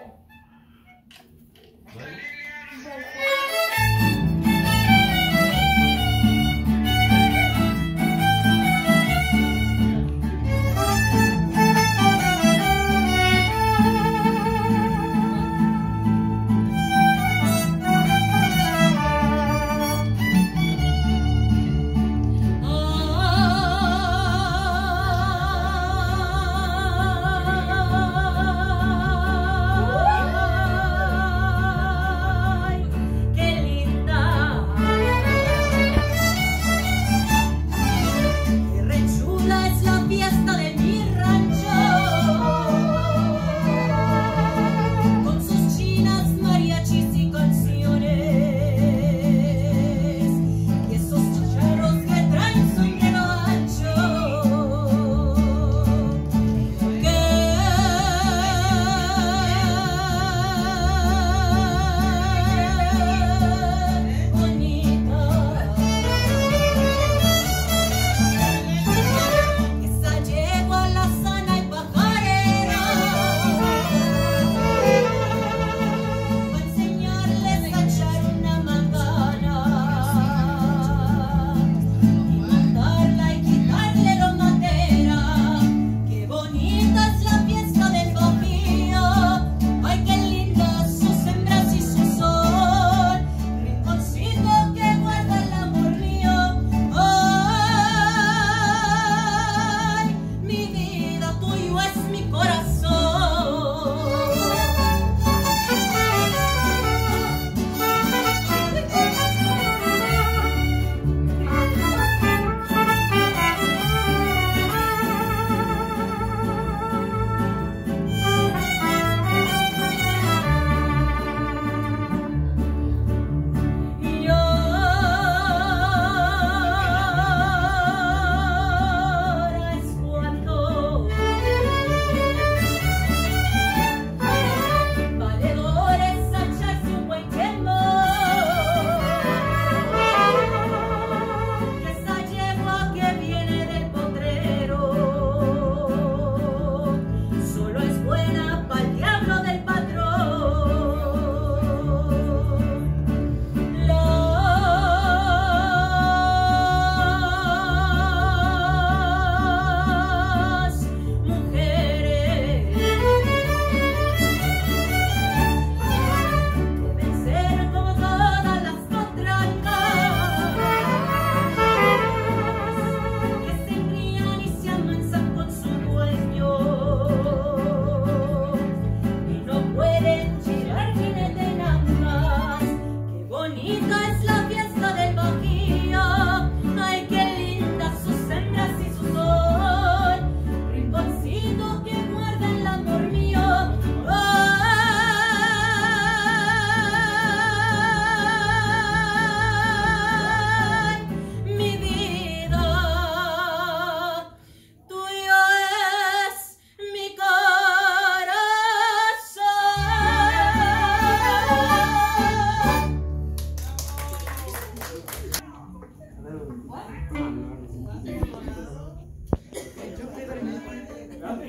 home.